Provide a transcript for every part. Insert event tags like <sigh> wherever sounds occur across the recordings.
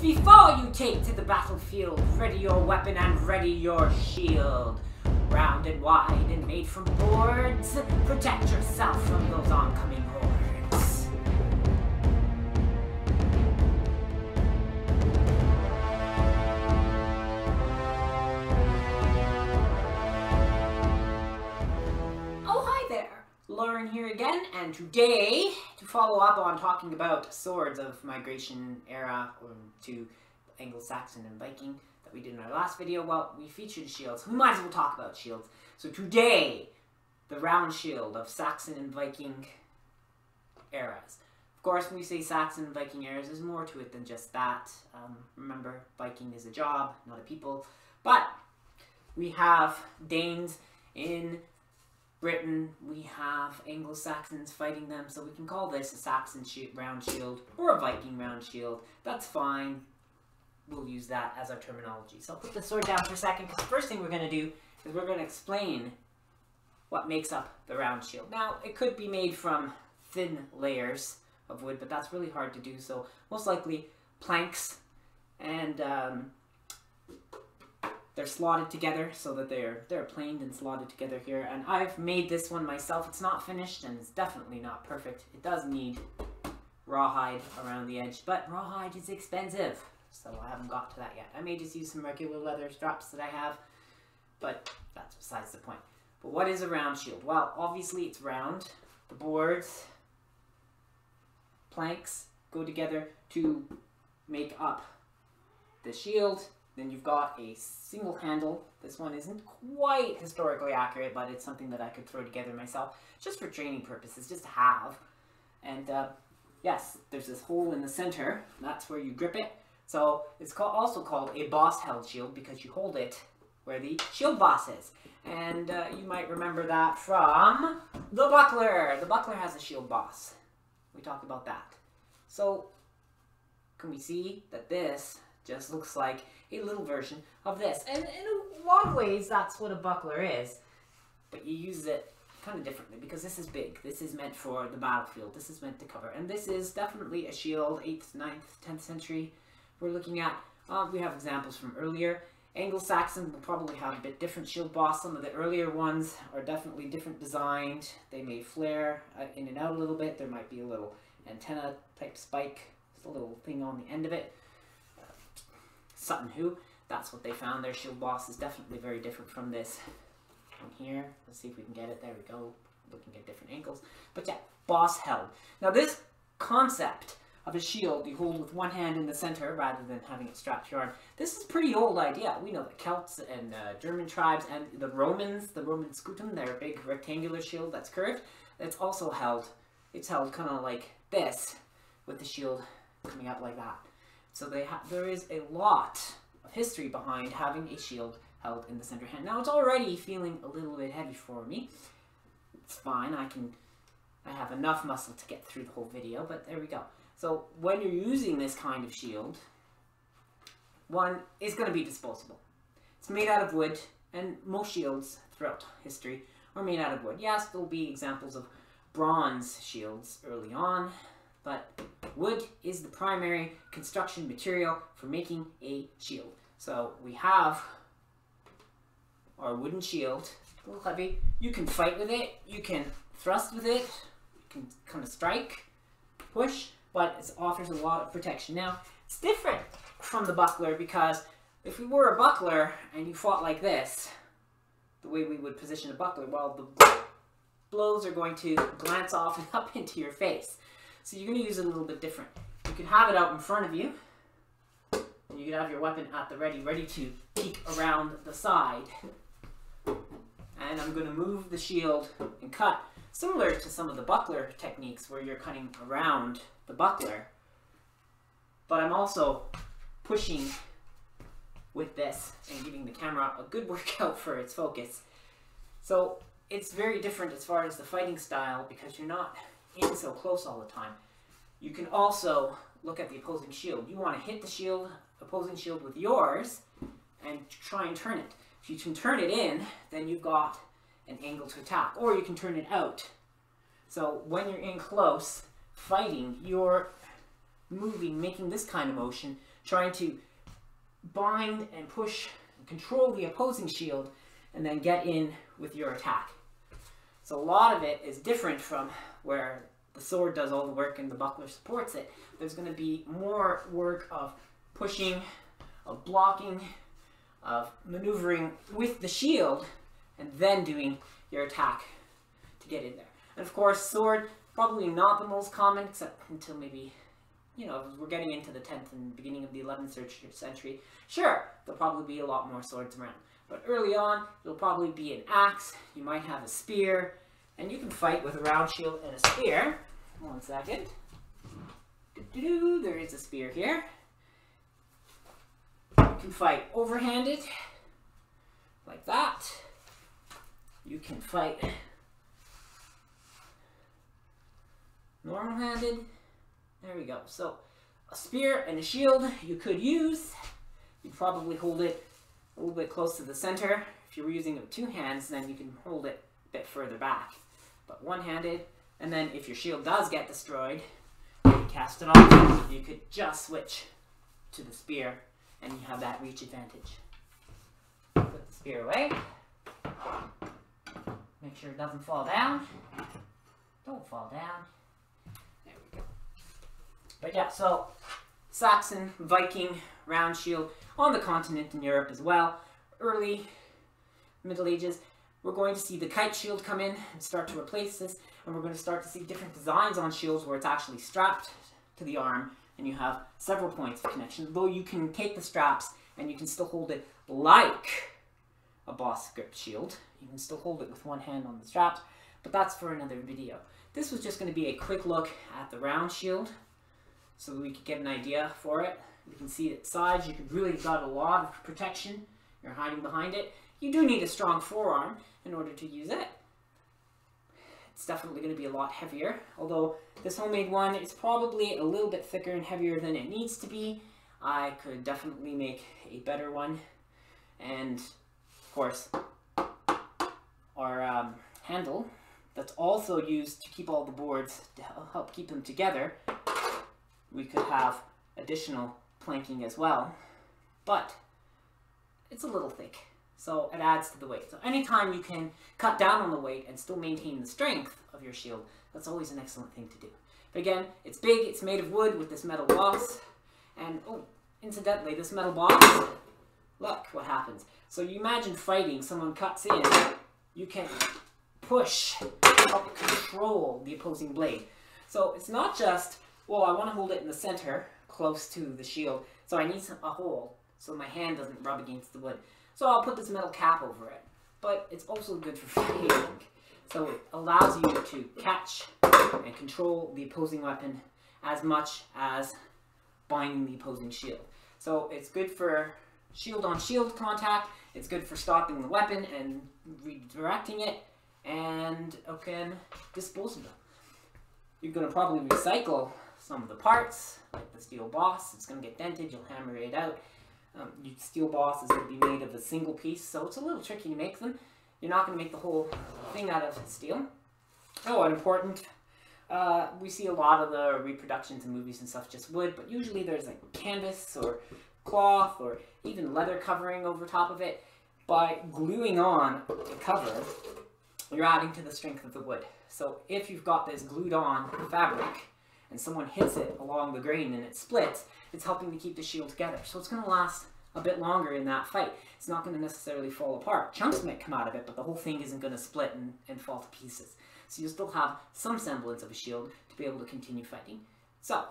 Before you take to the battlefield, ready your weapon and ready your shield. Round and wide and made from boards, protect yourself from those oncoming hordes. Again, and today, to follow up on talking about swords of migration era um, to Anglo-Saxon and Viking that we did in our last video, well, we featured shields. We might as well talk about shields. So today, the round shield of Saxon and Viking eras. Of course, when we say Saxon and Viking eras, there's more to it than just that. Um, remember, Viking is a job, not a people. But we have Danes in Britain, we have Anglo-Saxons fighting them, so we can call this a Saxon round shield or a Viking round shield. That's fine. We'll use that as our terminology. So I'll put the sword down for a second, because the first thing we're going to do is we're going to explain what makes up the round shield. Now, it could be made from thin layers of wood, but that's really hard to do, so most likely planks and um, they're slotted together so that they're they're planed and slotted together here. And I've made this one myself. It's not finished and it's definitely not perfect. It does need rawhide around the edge, but rawhide is expensive, so I haven't got to that yet. I may just use some regular leather straps that I have, but that's besides the point. But what is a round shield? Well, obviously it's round. The boards, planks go together to make up the shield then you've got a single handle. This one isn't quite historically accurate, but it's something that I could throw together myself, just for training purposes, just to have. And uh, yes, there's this hole in the center. That's where you grip it. So it's called, also called a boss-held shield because you hold it where the shield boss is. And uh, you might remember that from the buckler. The buckler has a shield boss. We talked about that. So can we see that this just looks like a little version of this. And in a lot of ways, that's what a buckler is. But you use it kind of differently because this is big. This is meant for the battlefield. This is meant to cover. And this is definitely a shield, 8th, 9th, 10th century. We're looking at, uh, we have examples from earlier. Anglo-Saxon will probably have a bit different shield boss. Some of the earlier ones are definitely different designed. They may flare uh, in and out a little bit. There might be a little antenna type spike, just a little thing on the end of it. Sutton Hoo. That's what they found. Their shield boss is definitely very different from this one here. Let's see if we can get it. There we go. Looking at different angles. But yeah, boss held. Now this concept of a shield you hold with one hand in the center rather than having it strapped to your arm. This is pretty old idea. We know the Celts and uh, German tribes and the Romans, the Roman scutum, their big rectangular shield that's curved. It's also held, it's held kind of like this with the shield coming out like that. So they there is a lot of history behind having a shield held in the center hand. Now it's already feeling a little bit heavy for me. It's fine, I can, I have enough muscle to get through the whole video, but there we go. So when you're using this kind of shield, one is going to be disposable. It's made out of wood, and most shields throughout history are made out of wood. Yes, there'll be examples of bronze shields early on, but wood is the primary construction material for making a shield. So we have our wooden shield, a little heavy. You can fight with it, you can thrust with it, you can kind of strike, push, but it offers a lot of protection. Now, it's different from the buckler because if we were a buckler and you fought like this, the way we would position a buckler, well, the blows are going to glance off and <laughs> up into your face. So you're going to use it a little bit different. You can have it out in front of you. And you can have your weapon at the ready, ready to peek around the side. And I'm going to move the shield and cut, similar to some of the buckler techniques where you're cutting around the buckler. But I'm also pushing with this and giving the camera a good <laughs> workout for its focus. So it's very different as far as the fighting style because you're not in so close all the time. You can also look at the opposing shield. You want to hit the shield, opposing shield with yours, and try and turn it. If you can turn it in, then you've got an angle to attack, or you can turn it out. So when you're in close fighting, you're moving, making this kind of motion, trying to bind and push and control the opposing shield and then get in with your attack. So a lot of it is different from where the sword does all the work and the buckler supports it. There's going to be more work of pushing, of blocking, of maneuvering with the shield, and then doing your attack to get in there. And of course, sword, probably not the most common, except until maybe, you know, we're getting into the 10th and beginning of the 11th century. Sure, there'll probably be a lot more swords around. But early on, it'll probably be an axe, you might have a spear, and you can fight with a round shield and a spear. One second. Doo -doo -doo, there is a spear here. You can fight overhanded, like that. You can fight normal-handed. There we go. So, a spear and a shield you could use. You'd probably hold it a little bit close to the center. If you were using it with two hands, then you can hold it a bit further back. But one-handed, and then if your shield does get destroyed, you cast it off, you could just switch to the spear, and you have that reach advantage. Put the spear away. Make sure it doesn't fall down. Don't fall down. There we go. But yeah, so Saxon, Viking, round shield on the continent in Europe as well. Early Middle Ages, we're going to see the kite shield come in and start to replace this, and we're going to start to see different designs on shields where it's actually strapped to the arm, and you have several points of connection, though you can take the straps and you can still hold it like a boss grip shield. You can still hold it with one hand on the straps, but that's for another video. This was just going to be a quick look at the round shield, so we could get an idea for it. You can see its size, you could really got a lot of protection. You're hiding behind it. You do need a strong forearm in order to use it. It's definitely going to be a lot heavier, although this homemade one is probably a little bit thicker and heavier than it needs to be. I could definitely make a better one. And, of course, our um, handle that's also used to keep all the boards to help keep them together. We could have additional planking as well, but it's a little thick. So it adds to the weight. So anytime you can cut down on the weight and still maintain the strength of your shield, that's always an excellent thing to do. But again, it's big, it's made of wood with this metal boss. And, oh, incidentally, this metal boss, look what happens. So you imagine fighting, someone cuts in, you can push, help control the opposing blade. So it's not just, well, I want to hold it in the center, close to the shield, so I need a hole so my hand doesn't rub against the wood. So I'll put this metal cap over it. But it's also good for fighting. So it allows you to catch and control the opposing weapon as much as binding the opposing shield. So it's good for shield-on-shield -shield contact, it's good for stopping the weapon and redirecting it, and, again, disposable. You're going to probably recycle some of the parts, like the steel boss, it's going to get dented, you'll hammer it out, um, steel boss is going to be made of a single piece, so it's a little tricky to make them. You're not going to make the whole thing out of steel. Oh, and important, uh, we see a lot of the reproductions in movies and stuff just wood, but usually there's like canvas or cloth or even leather covering over top of it. By gluing on the cover, you're adding to the strength of the wood. So if you've got this glued on fabric and someone hits it along the grain and it splits, it's helping to keep the shield together. So it's going to last a bit longer in that fight. It's not going to necessarily fall apart. Chunks might come out of it, but the whole thing isn't going to split and, and fall to pieces. So you'll still have some semblance of a shield to be able to continue fighting. So,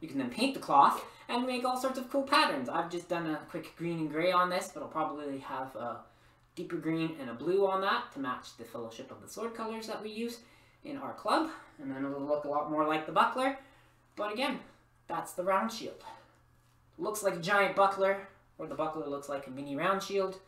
you can then paint the cloth and make all sorts of cool patterns. I've just done a quick green and gray on this, but I'll probably have a deeper green and a blue on that to match the Fellowship of the Sword colors that we use in our club. And then it'll look a lot more like the buckler. But again, that's the round shield. Looks like a giant buckler, or the buckler looks like a mini round shield.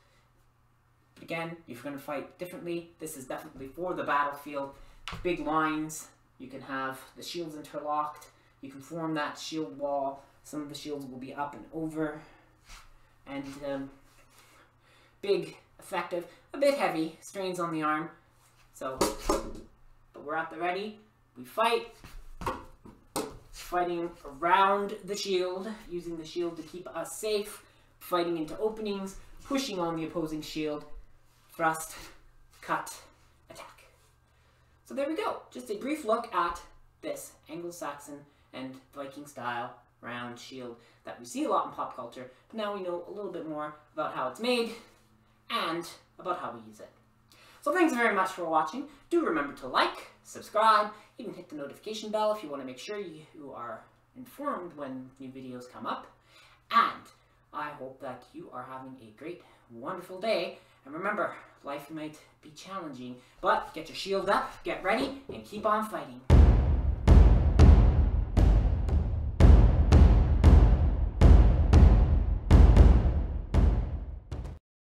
But again, you're going to fight differently, this is definitely for the battlefield. Big lines, you can have the shields interlocked, you can form that shield wall. Some of the shields will be up and over. And um, big, effective, a bit heavy, strains on the arm. So, but we're at the ready. We fight, fighting around the shield, using the shield to keep us safe, fighting into openings, pushing on the opposing shield, thrust, cut, attack. So there we go. Just a brief look at this Anglo-Saxon and Viking style round shield that we see a lot in pop culture. But now we know a little bit more about how it's made and about how we use it. So thanks very much for watching. Do remember to like, subscribe, even hit the notification bell if you want to make sure you are informed when new videos come up. And I hope that you are having a great, wonderful day. And remember, life might be challenging, but get your shield up, get ready, and keep on fighting.